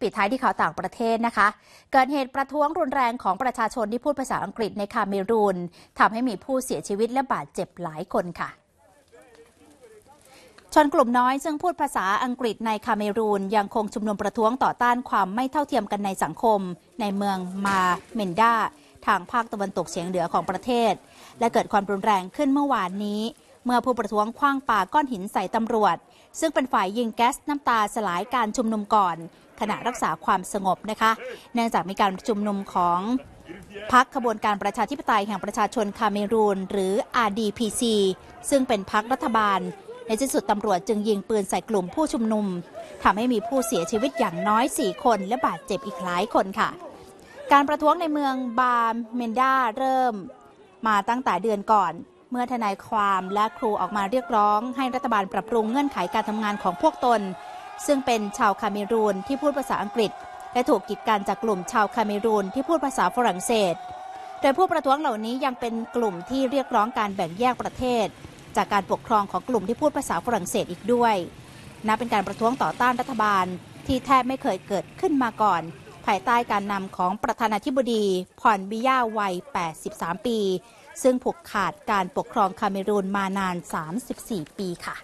ปิดท้ายที่ข่าวต่างประเทศนะคะ เกิดเหตุประท้วงรุนแรงของประชาชนที่พูดภาษาอังกฤษในคาเมรูนทำให้มีผู้เสียชีวิตและบาดเจ็บหลายคนค่ะชนกลุ่มน้อยซึ่งพูดภาษาอังกฤษในคาเมรูนยังคงชุมนุมประท้วงต่อต้านความไม่เท่าเทียมกันในสังคม ในเมืองมาเมนดาทางภาคตะวันตกเฉียงเหนือของประเทศ และเกิดความรุนแรงขึ้นเมื่อวานนี้ เมื่อผู้ประท้วงคว้างปาก้อนหินใส่ตำรวจ ซึ่งเป็นฝ่ายยิงแก๊สน้ำตาสลายการชุมนุมก่อน ขณะรักษาความสงบนะคะ เนื่องจากมีการชุมนุมของพักขบวนการประชาธิปไตยแห่งประชาชนคาเมรูน หรือ RDPC ซึ่งเป็นพักรัฐบาล ในที่สุดตำรวจจึงยิงปืนใส่กลุ่มผู้ชุมนุมทำให้มีผู้เสียชีวิตอย่างน้อย 4 คน และบาดเจ็บอีกหลายคนค่ะ การประท้วงในเมืองบาเมนดาเริ่มมาตั้งแต่เดือนก่อน เมื่อทนายความและครูออกมาเรียกร้อง ให้รัฐบาลปรับปรุงเงื่อนไขการทำงานของพวกตน ซึ่งเป็นชาวคาเมรูนที่พูดภาษาอังกฤษ และถูกกีดกันจากกลุ่มชาวคาเมรูนที่พูดภาษาฝรั่งเศส โดยผู้ประท้วงเหล่านี้ยังเป็นกลุ่มที่เรียกร้องการแบ่งแยกประเทศ จากการปกครองของกลุ่มที่พูดภาษาฝรั่งเศสอีกด้วยนับเป็นการประท้วงต่อต้านรัฐบาลที่แทบไม่เคยเกิดขึ้นมาก่อน ภายใต้การนำของประธานาธิบดีพรบิยาวัย 83 ปี ซึ่งผูกขาดการปกครองคาเมรูนมานาน 34 ปีค่ะ